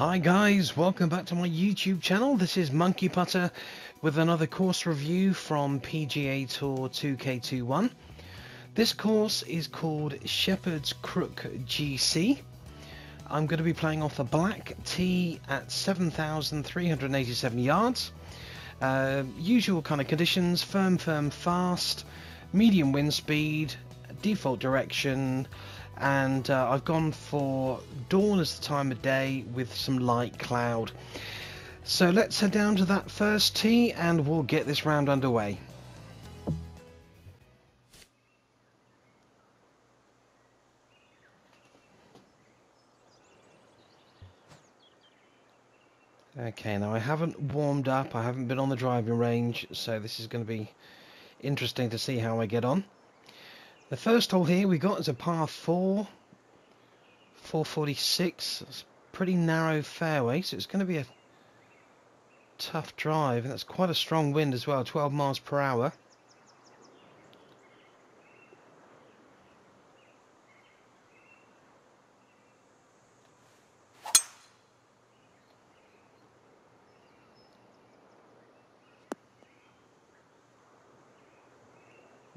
Hi guys, welcome back to my YouTube channel. This is Monkey Putter with another course review from PGA Tour 2K21. This course is called Shepherd's Crook GC. I'm going to be playing off a black tee at 7,387 yards. Uh, usual kind of conditions, firm, firm, fast, medium wind speed, default direction, and uh, I've gone for dawn as the time of day with some light cloud. So let's head down to that first tee and we'll get this round underway. Okay, now I haven't warmed up, I haven't been on the driving range, so this is going to be interesting to see how I get on. The first hole here we got is a par 4, 446. It's a pretty narrow fairway, so it's going to be a tough drive, and that's quite a strong wind as well, 12 miles per hour.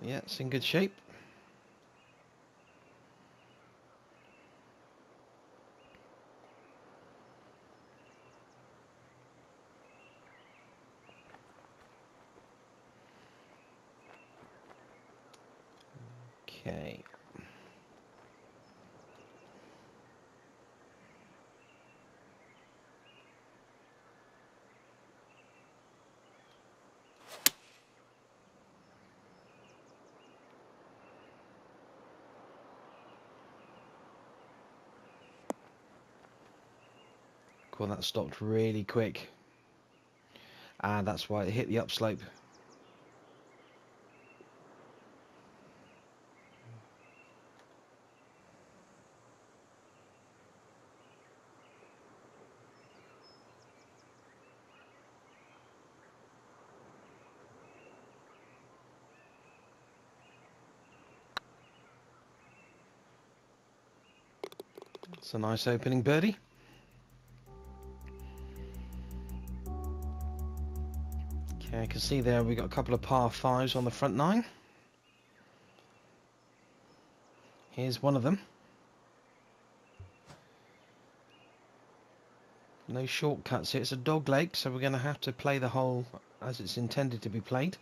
Yeah, it's in good shape. Okay. Cool, that stopped really quick. And that's why it hit the upslope. It's a nice opening birdie. Can see there we've got a couple of par fives on the front nine. Here's one of them. No shortcuts here. It's a dog leg, so we're going to have to play the hole as it's intended to be played.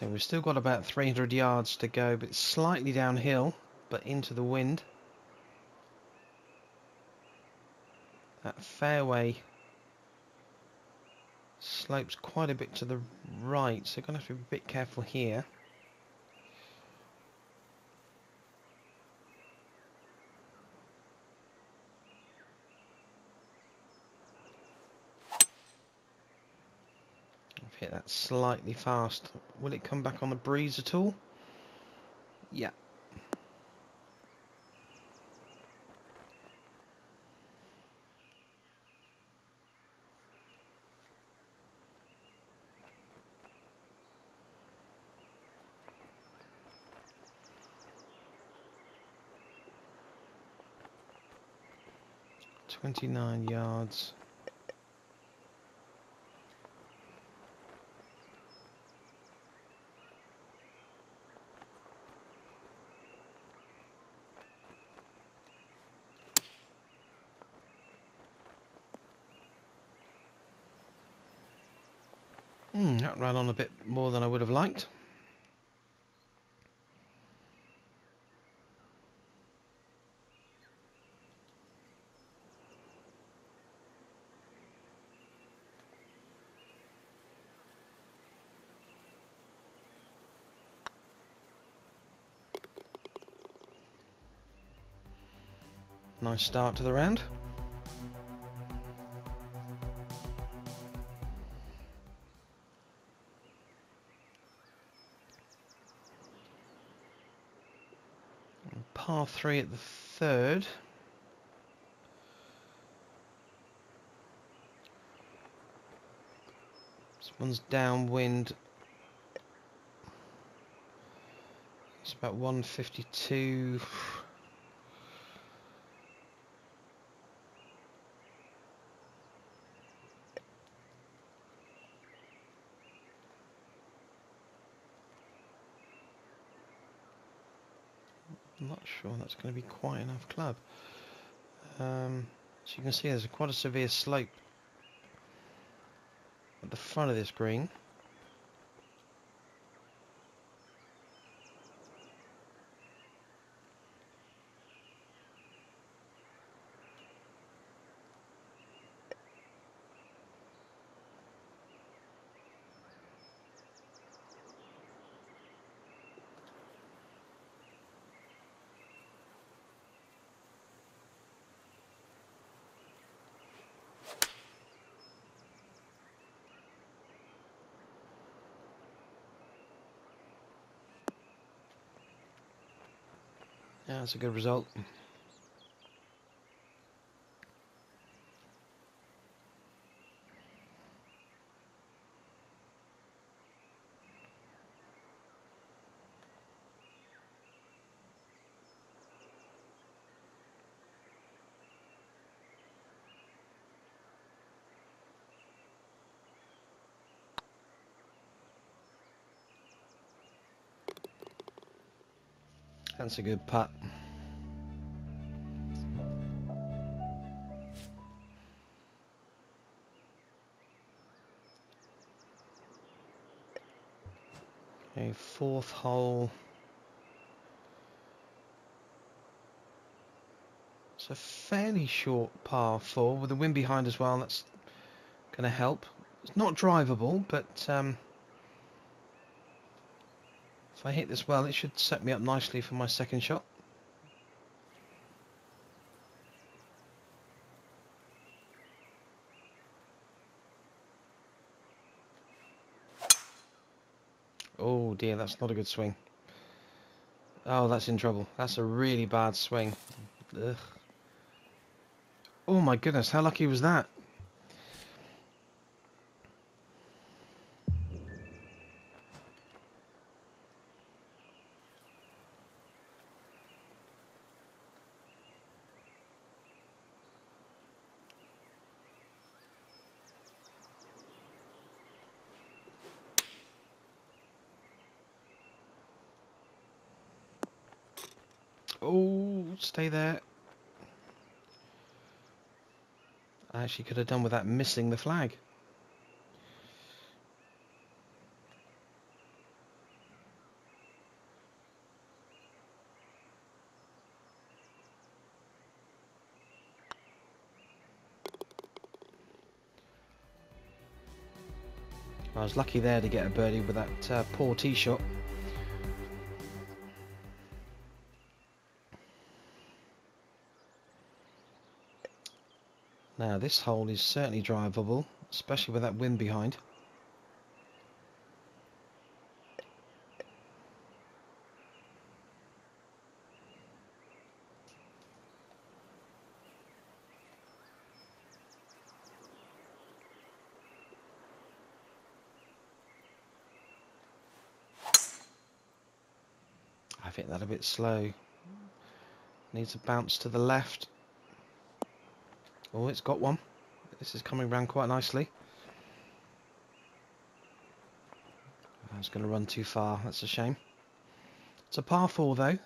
So we've still got about 300 yards to go, but slightly downhill, but into the wind. That fairway slopes quite a bit to the right, so going to have to be a bit careful here. Hit that slightly fast. Will it come back on the breeze at all? Yeah. Twenty-nine yards. Hmm, that ran on a bit more than I would have liked. Nice start to the round. Par 3 at the third. This one's downwind. It's about 152. I'm that's going to be quite enough club. Um, so you can see there's quite a severe slope at the front of this green. Yeah, that's a good result. That's a good putt. Okay, fourth hole. It's a fairly short par four with the wind behind as well. That's going to help. It's not drivable, but um, if I hit this well, it should set me up nicely for my second shot. Oh dear, that's not a good swing. Oh, that's in trouble. That's a really bad swing. Ugh. Oh my goodness, how lucky was that? Oh, stay there. Actually could have done with that missing the flag. I was lucky there to get a birdie with that uh, poor tee shot. This hole is certainly drivable, especially with that wind behind. I think that a bit slow. Needs a bounce to the left. Oh, it's got one. This is coming round quite nicely. I was going to run too far. That's a shame. It's a par 4 though.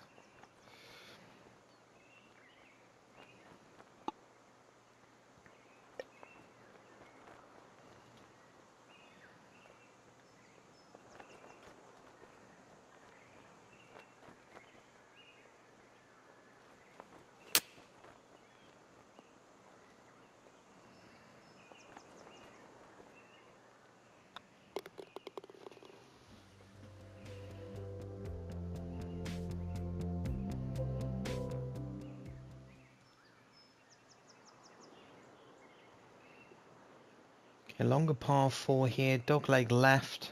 A longer par 4 here, dogleg left.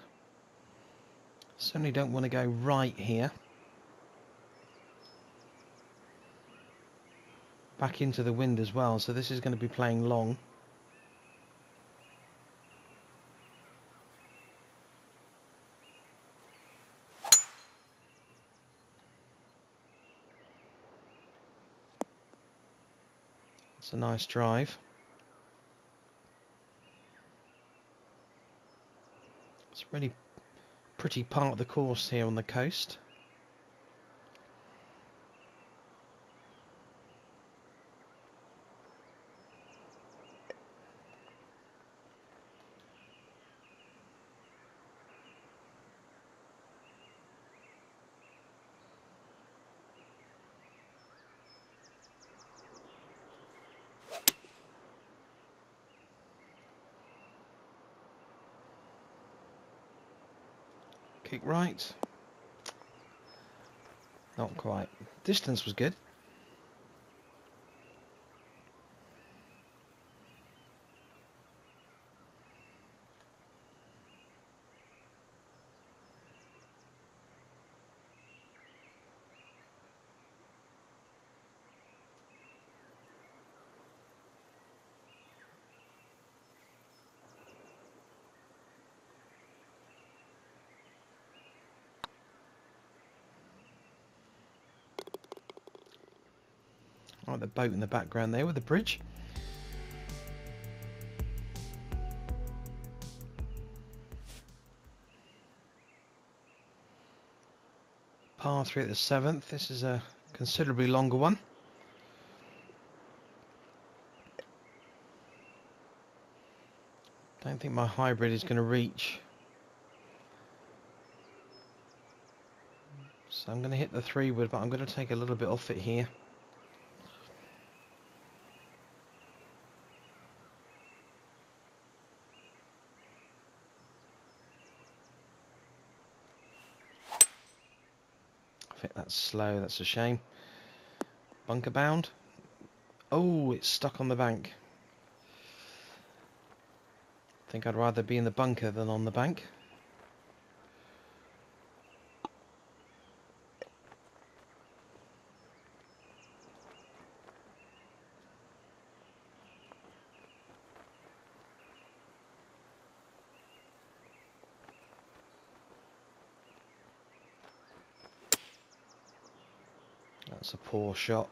Certainly don't want to go right here. back into the wind as well, so this is going to be playing long. It's a nice drive. It's a really pretty part of the course here on the coast. kick right. Not quite. Distance was good. Like the boat in the background there with the bridge. Par 3 at the 7th. This is a considerably longer one. Don't think my hybrid is going to reach. So I'm going to hit the 3 wood, but I'm going to take a little bit off it here. think that's slow, that's a shame. Bunker bound. Oh, it's stuck on the bank. I think I'd rather be in the bunker than on the bank. That's a poor shot.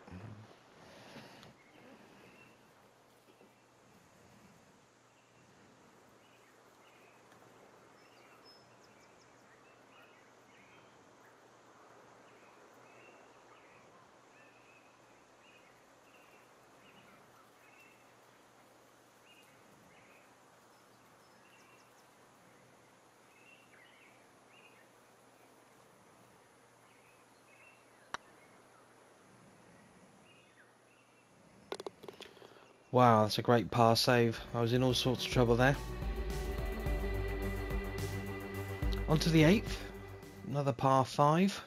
Wow, that's a great par save. I was in all sorts of trouble there. On to the eighth. Another par five.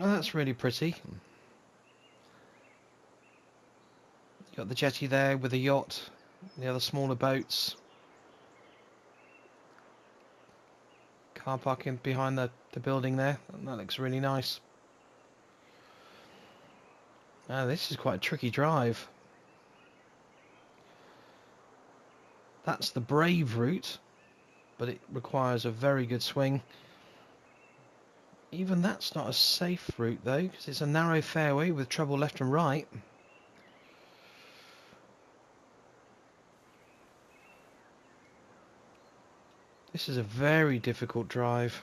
Oh, that's really pretty. Got the jetty there with the yacht, the other smaller boats. Car parking behind the, the building there. That looks really nice. Now this is quite a tricky drive. That's the brave route, but it requires a very good swing. Even that's not a safe route though, because it's a narrow fairway with trouble left and right. This is a very difficult drive.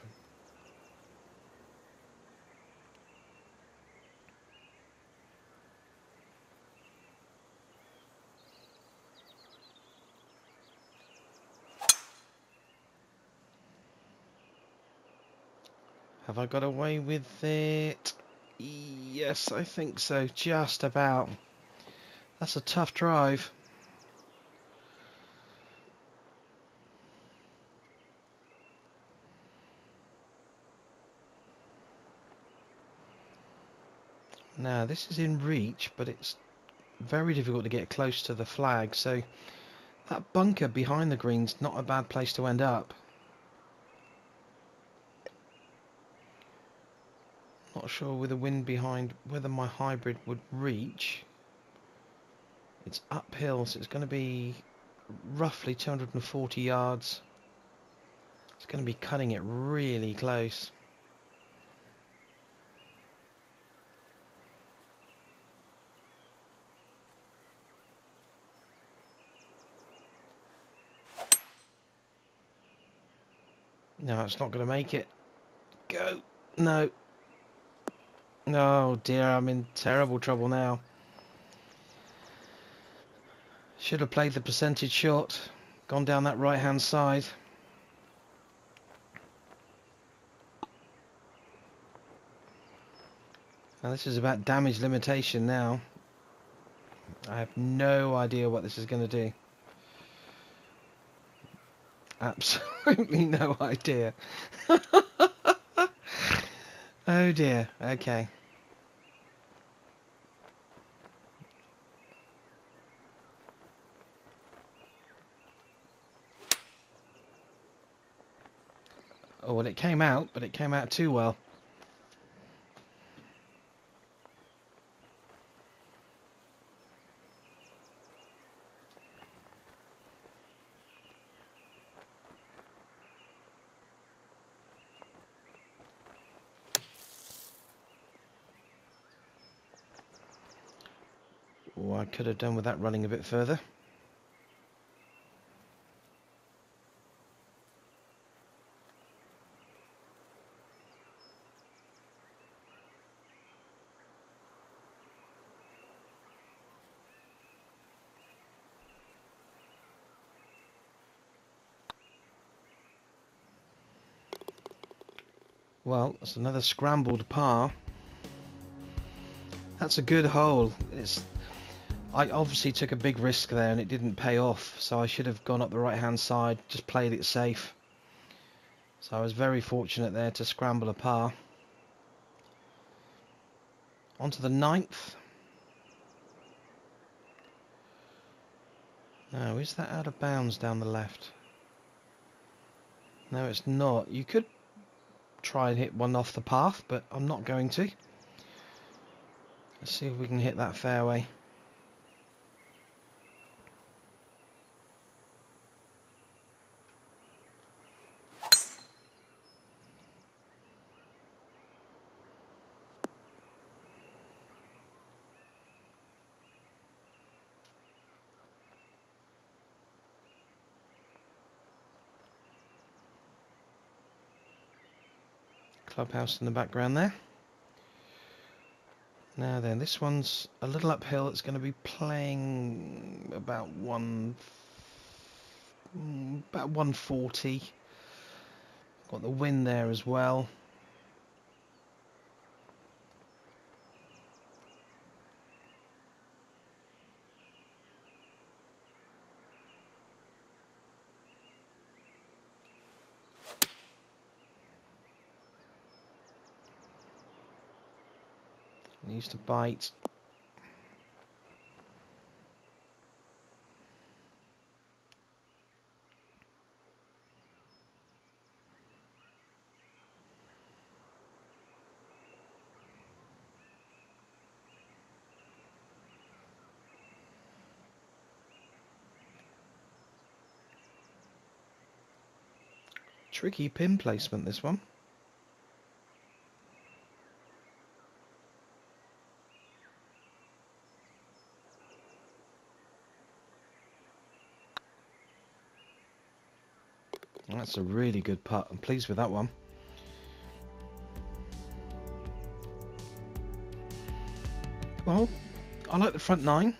Have I got away with it? Yes, I think so. Just about. That's a tough drive. Now this is in reach but it's very difficult to get close to the flag so that bunker behind the green's not a bad place to end up. not sure with the wind behind whether my hybrid would reach. It's uphill, so it's going to be roughly 240 yards. It's going to be cutting it really close. No, it's not going to make it. Go. No. Oh dear, I'm in terrible trouble now. Should have played the percentage shot. Gone down that right hand side. Now this is about damage limitation now. I have no idea what this is going to do. Absolutely no idea. oh dear, okay. Oh, well it came out, but it came out too well. Could have done with that running a bit further. Well, that's another scrambled par. That's a good hole. It's I obviously took a big risk there and it didn't pay off, so I should have gone up the right hand side, just played it safe. So I was very fortunate there to scramble a par. On to the ninth. No, is that out of bounds down the left? No, it's not. You could try and hit one off the path, but I'm not going to. Let's see if we can hit that fairway. Clubhouse in the background there. Now then, this one's a little uphill. It's going to be playing about one, mm, about 140. Got the wind there as well. Needs to bite. Tricky pin placement this one. That's a really good putt. I'm pleased with that one. Well, I like the front nine.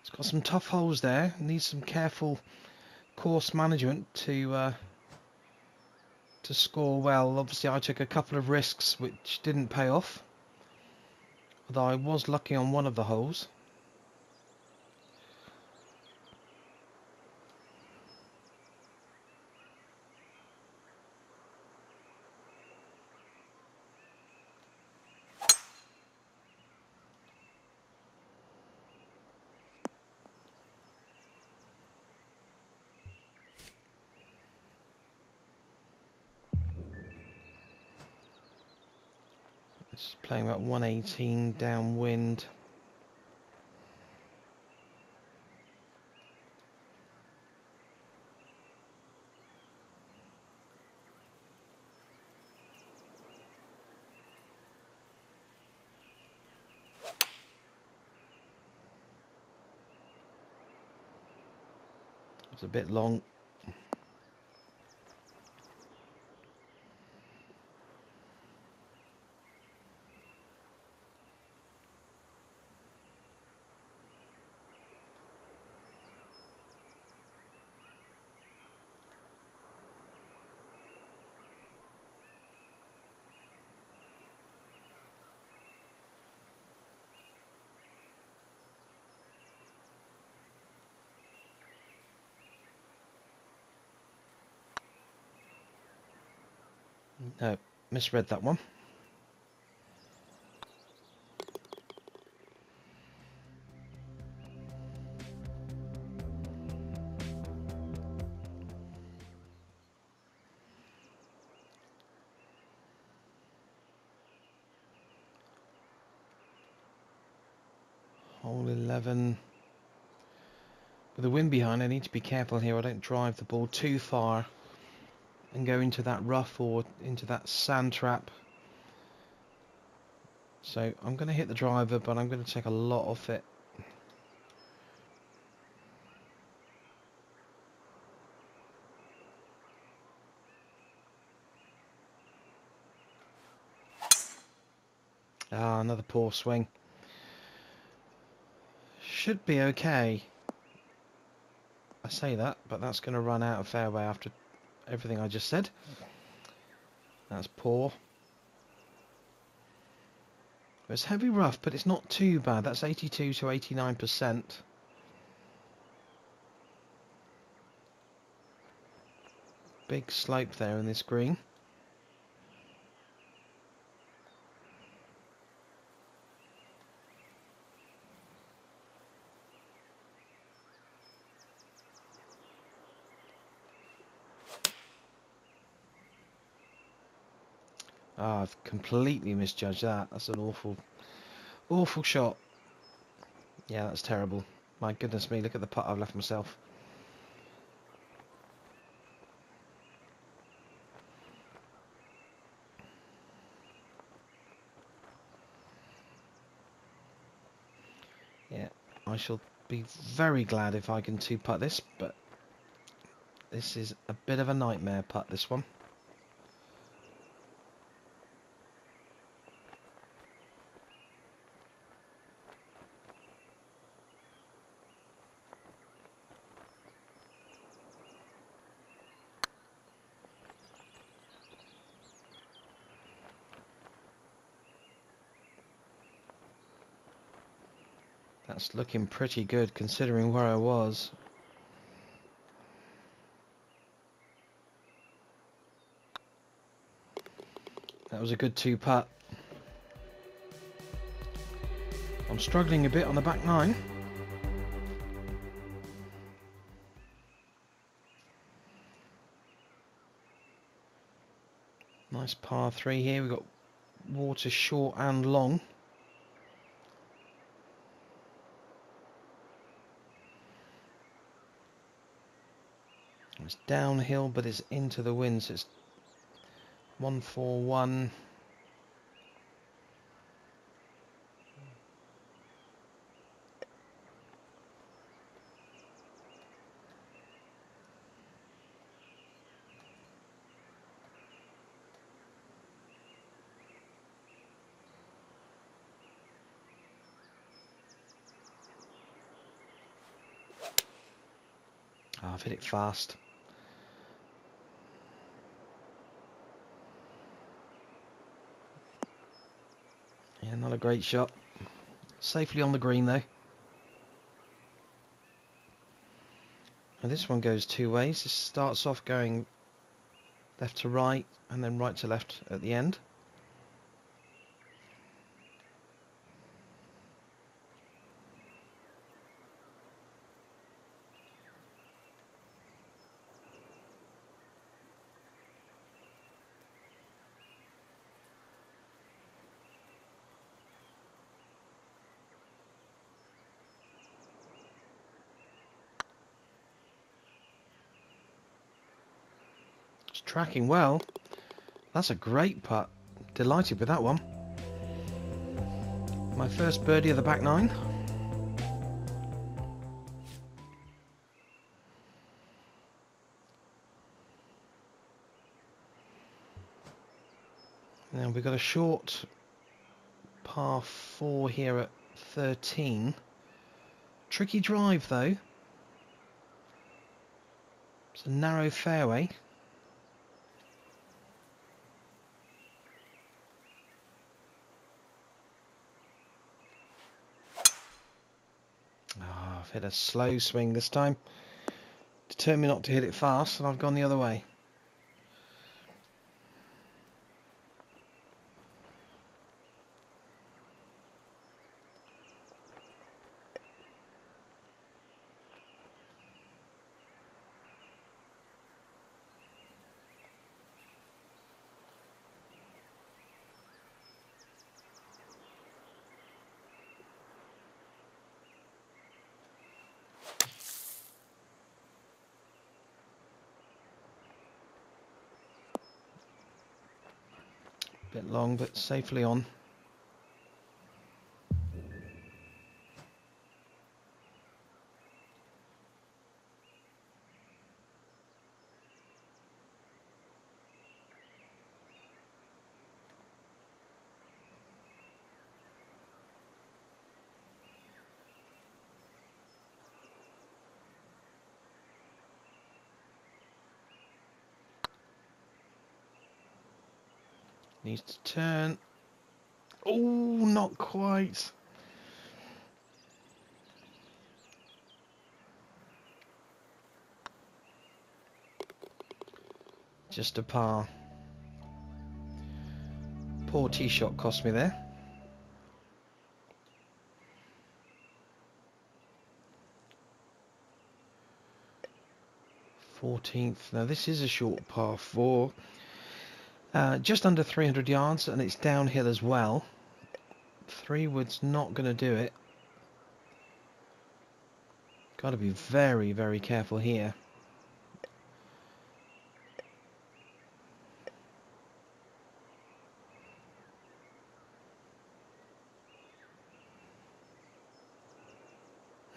It's got some tough holes there. Needs some careful course management to uh, to score well. Obviously, I took a couple of risks which didn't pay off. Although I was lucky on one of the holes. Playing about 118 downwind. It's a bit long. No, misread that one. Hole 11. With the wind behind, I need to be careful here. I don't drive the ball too far and go into that rough or into that sand trap. So I'm going to hit the driver, but I'm going to take a lot off it. Ah, another poor swing. Should be okay. I say that, but that's going to run out of fairway after everything I just said. That's poor. It's heavy rough, but it's not too bad. That's 82 to 89%. Big slope there in this green. Oh, I've completely misjudged that. That's an awful, awful shot. Yeah, that's terrible. My goodness me, look at the putt I've left myself. Yeah, I shall be very glad if I can two-putt this, but this is a bit of a nightmare putt, this one. That's looking pretty good considering where I was. That was a good two putt. I'm struggling a bit on the back nine. Nice par three here. We've got water short and long. It's downhill, but it's into the wind, so it's 141. Oh, ah, I've hit it fast. Yeah, not a great shot. Safely on the green though. And this one goes two ways. This starts off going left to right and then right to left at the end. It's tracking well. That's a great putt. Delighted with that one. My first birdie of the back nine. Now we've got a short par 4 here at 13. Tricky drive though. It's a narrow fairway. Oh, I've hit a slow swing this time. Determined not to hit it fast and I've gone the other way. Bit long, but safely on. Needs to turn. Oh, not quite. Just a par. Poor tee shot cost me there. Fourteenth. Now this is a short par four. Uh, just under 300 yards and it's downhill as well. Three wood's not going to do it. Got to be very, very careful here.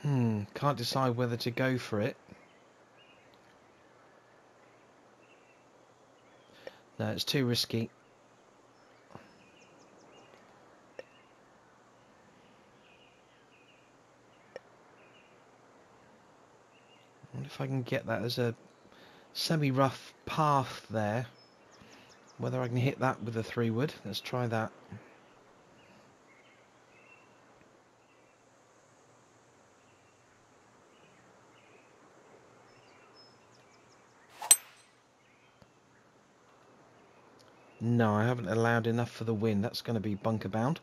Hmm, can't decide whether to go for it. No, it's too risky. Wonder if I can get that as a semi-rough path there. Whether I can hit that with a three wood. Let's try that. No, I haven't allowed enough for the wind. That's going to be bunker bound.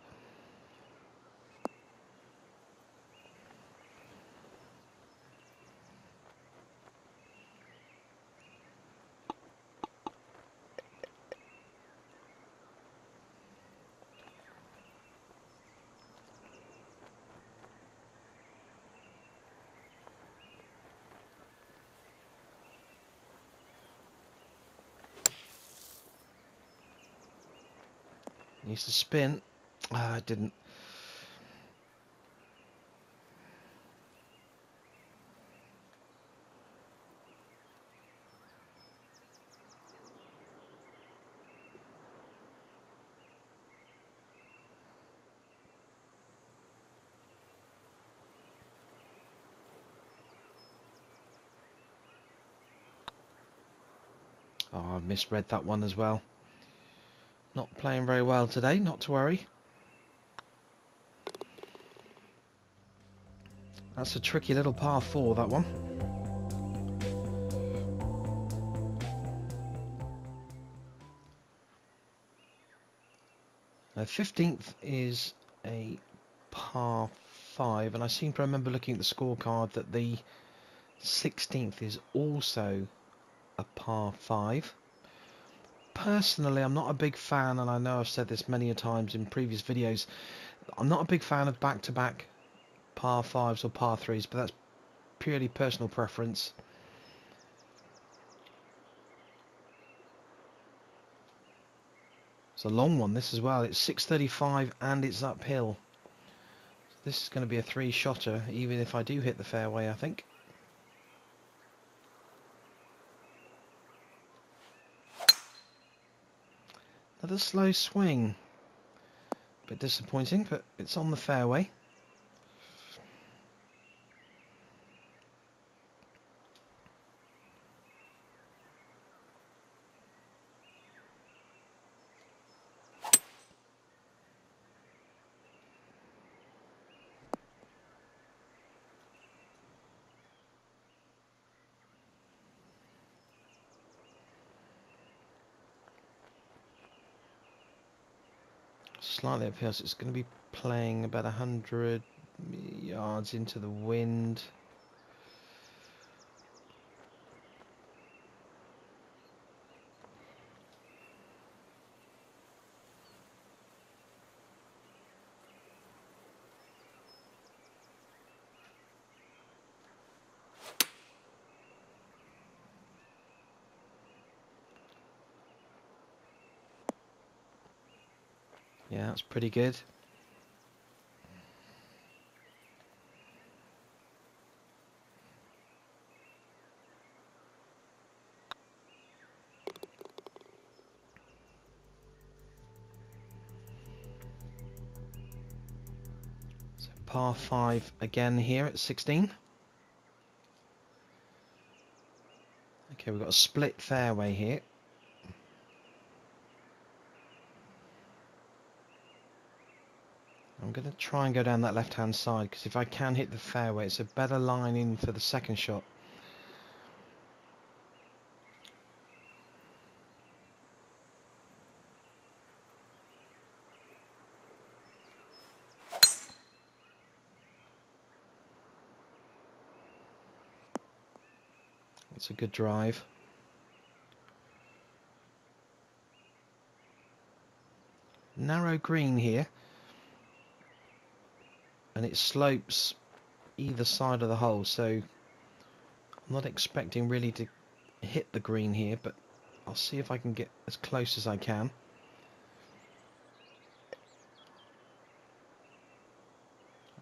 Needs to spin. Ah, I didn't. Oh, I misread that one as well. Playing very well today, not to worry. That's a tricky little par 4, that one. Now, 15th is a par 5, and I seem to remember looking at the scorecard that the 16th is also a par 5 personally, I'm not a big fan, and I know I've said this many a times in previous videos, I'm not a big fan of back-to-back -back par 5s or par 3s, but that's purely personal preference. It's a long one this as well. It's 635 and it's uphill. This is going to be a three shotter even if I do hit the fairway I think. Another slow swing. a Bit disappointing but it's on the fairway. Slightly uphill, so it's going to be playing about 100 yards into the wind. Yeah, that's pretty good. So par 5 again here at 16. Okay, we've got a split fairway here. I'm going to try and go down that left hand side because if I can hit the fairway it's a better line in for the second shot. It's a good drive. Narrow green here and it slopes either side of the hole. So I'm not expecting really to hit the green here but I'll see if I can get as close as I can.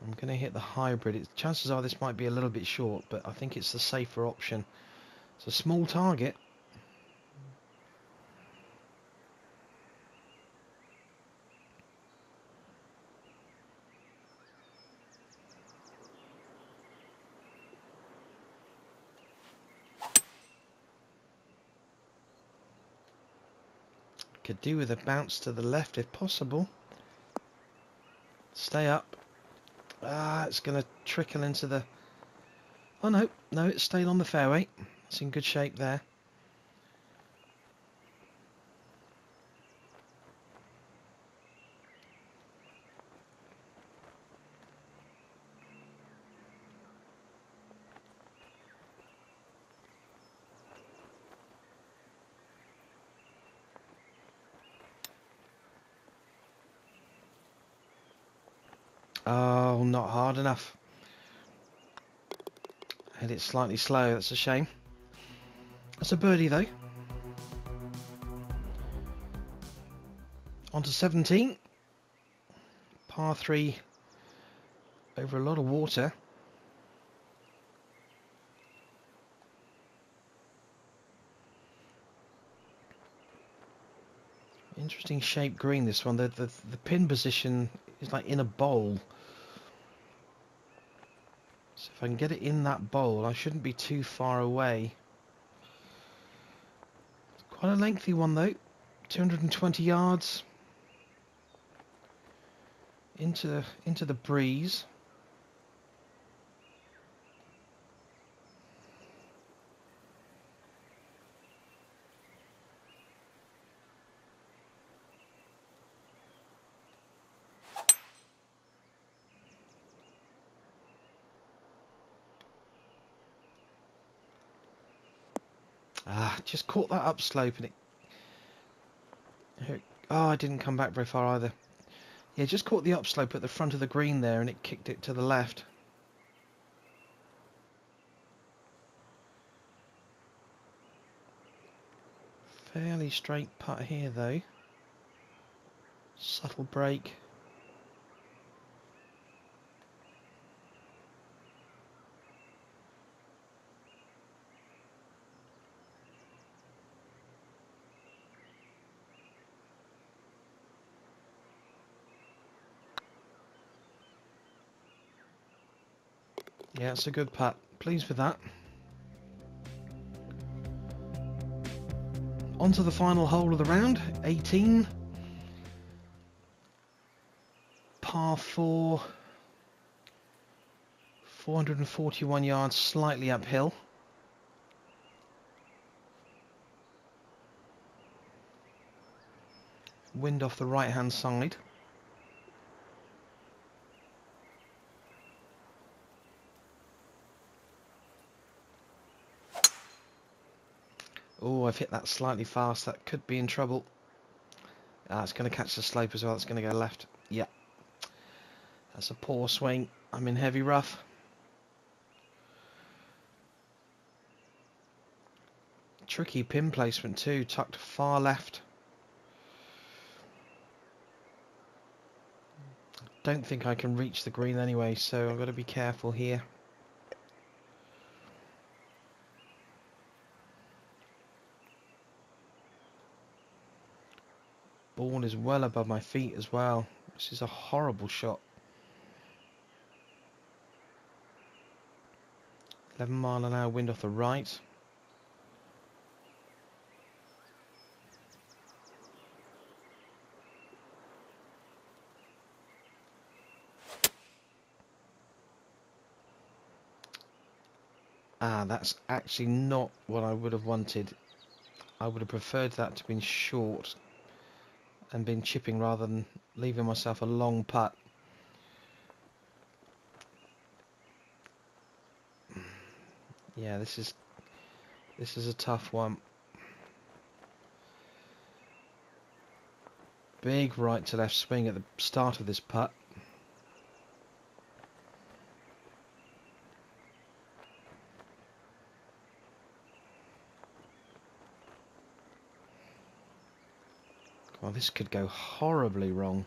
I'm going to hit the hybrid. It's, chances are this might be a little bit short but I think it's the safer option. It's a small target do with a bounce to the left if possible. Stay up. Ah, it's going to trickle into the... Oh no, no, it's stayed on the fairway. It's in good shape there. Oh, not hard enough. Hit it slightly slow, that's a shame. That's a birdie though. On to 17. Par 3 over a lot of water. Interesting shape green this one. The, the, the pin position is like in a bowl. So if I can get it in that bowl, I shouldn't be too far away. Quite a lengthy one though, 220 yards into the into the breeze. Ah, just caught that upslope and it... Oh, I didn't come back very far either. Yeah, just caught the upslope at the front of the green there and it kicked it to the left. Fairly straight putt here though. Subtle break. Yeah, it's a good putt. Pleased with that. On to the final hole of the round, 18. Par 4. 441 yards, slightly uphill. Wind off the right hand side. Oh, I've hit that slightly fast. That could be in trouble. Ah, it's going to catch the slope as well. It's going to go left. Yeah. That's a poor swing. I'm in heavy rough. Tricky pin placement too. Tucked far left. Don't think I can reach the green anyway, so I've got to be careful here. Ball is well above my feet as well. This is a horrible shot. 11 mile an hour wind off the right. Ah, that's actually not what I would have wanted. I would have preferred that to have been short and been chipping rather than leaving myself a long putt. Yeah, this is this is a tough one. Big right to left swing at the start of this putt. Well, this could go horribly wrong.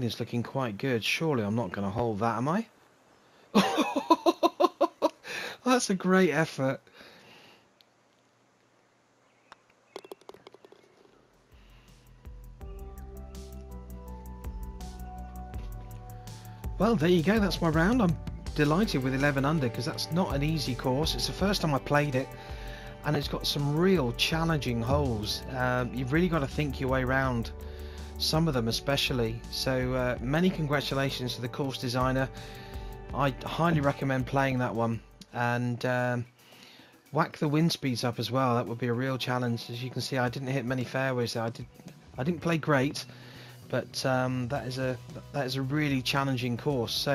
Line is looking quite good. Surely I'm not going to hold that, am I? That's a great effort. Well, there you go. That's my round. I'm delighted with 11 under because that's not an easy course. It's the first time I played it and it's got some real challenging holes. Um, you've really got to think your way around some of them especially. So uh, many congratulations to the course designer. I highly recommend playing that one and um, whack the wind speeds up as well. That would be a real challenge. As you can see, I didn't hit many fairways. There. I did. I didn't play great, but um, that is a that is a really challenging course. So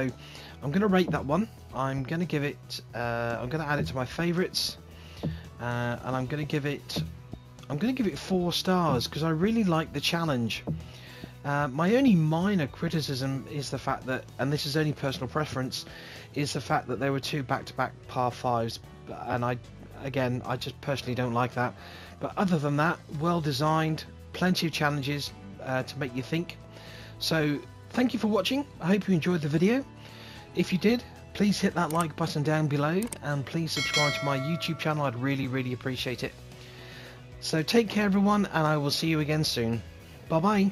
I'm going to rate that one. I'm going to give it. Uh, I'm going to add it to my favourites, uh, and I'm going to give it. I'm going to give it four stars because I really like the challenge. Uh, my only minor criticism is the fact that, and this is only personal preference, is the fact that there were two back-to-back -back par fives, and I, again, I just personally don't like that. But other than that, well designed, plenty of challenges uh, to make you think. So thank you for watching. I hope you enjoyed the video. If you did, please hit that like button down below, and please subscribe to my YouTube channel. I'd really, really appreciate it. So take care, everyone, and I will see you again soon. Bye bye.